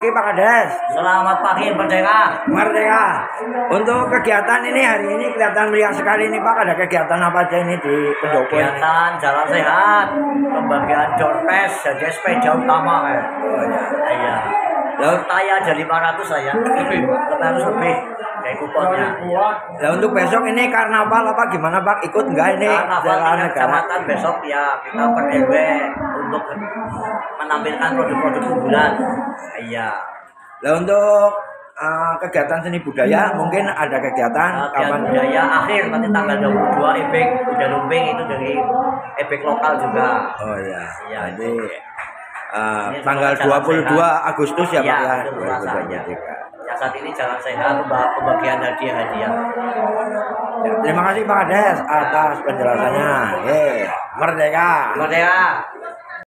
Oke Pak Kades, Selamat pagi Merdeka. Merdeka. Untuk kegiatan ini hari ini kelihatan meriah sekali nih Pak. Ada kegiatan apa aja ini di pendopo ini? Kegiatan jalan sehat, pembagian door pass, jadi sepeda utama ya. Oh, ya. Iya. Lalu taya ada 500 saya. Lebih. 500 lebih kuponnya. Nah untuk besok ini karnaval apa gimana Pak? Ikut enggak ini Karena jalan negara? kecamatan besok ya kita per untuk menampilkan produk-produk unggulan. Iya. Nah untuk uh, kegiatan seni budaya mungkin ada kegiatan Latihan kapan? budaya akhir nanti tanggal 22 ebek udah lumping itu dari ebek lokal juga. Oh ya. Iya. Jadi uh, Ini tanggal jalan 22 sehat. Agustus ya Pak Iya, ya. itu Selasa, ya. 2023. Ya saat ini jalan sehat pemba- pembagian hadiah-hadiah. Ya, terima kasih Pak Kades atas penjelasannya. Hei, merdeka. Merdeka.